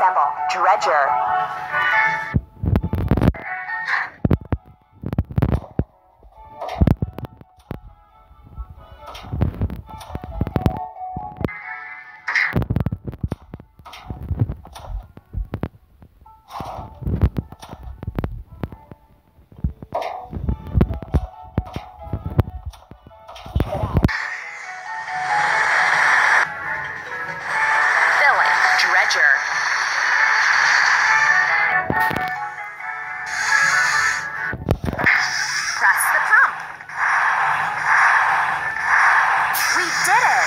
assemble. Dredger. Dredger. did it!